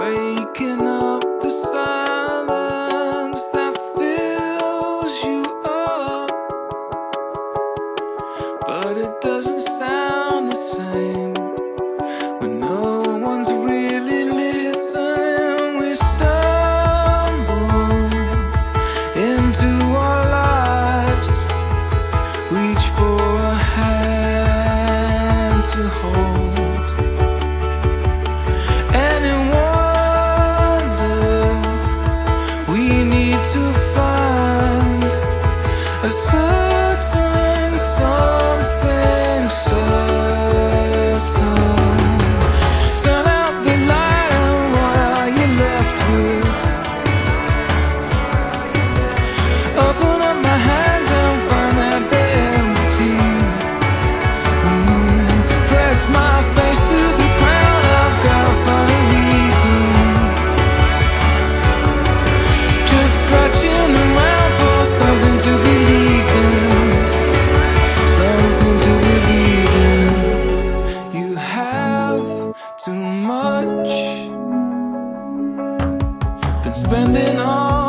of Been spending